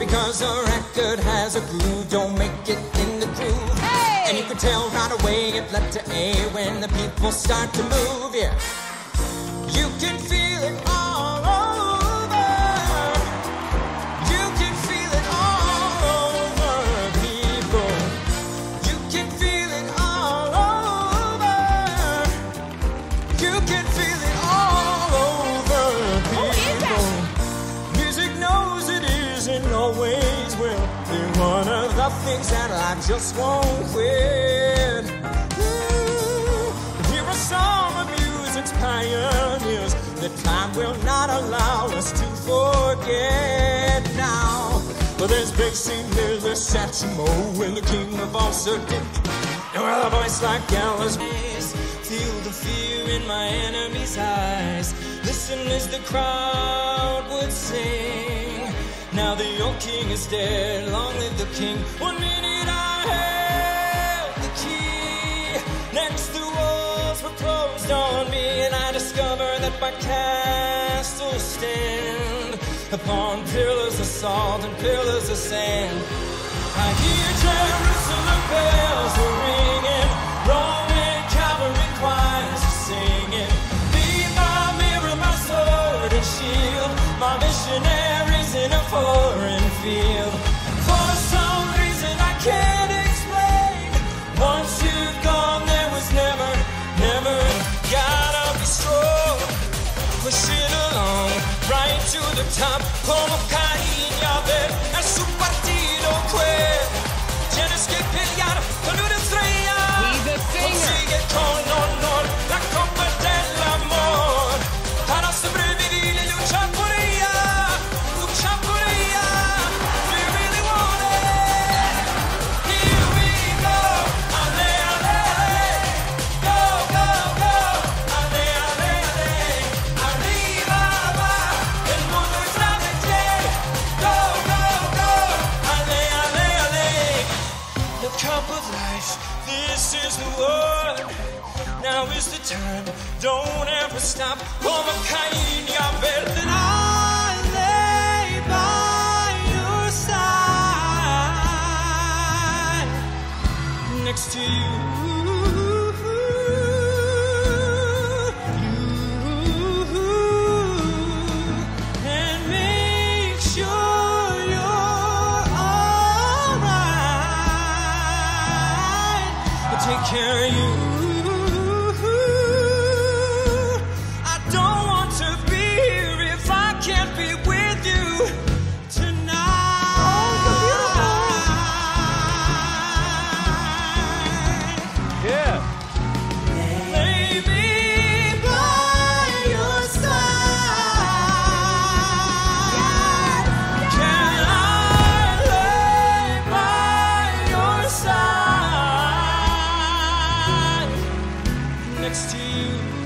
Because a record has a groove, don't make it in the groove. Hey! And you can tell right away it led to A when the people start to move, yeah. You can feel always well. They're one of the things that I just won't quit. Ooh, here are some of music's pioneers that time will not allow us to forget now. But there's Basie Miller, Satchmo, and the king of all certain. And with a voice like Gallagher's Feel the fear in my enemy's eyes. Listen as the crowd would sing. Now the old king is dead. Long live the king. One minute I held the key. Next the walls were closed on me, and I discovered that my castle stand upon pillars of salt and pillars of sand. I hear Jerusalem bells foreign field. For some reason I can't explain. Once you've gone, there was never, never. Gotta be strong push it along right to the top como carinha ver è su partito now is the time don't ever stop como caína verde I lay by your side next to you. And make sure you're take care of you. next to you.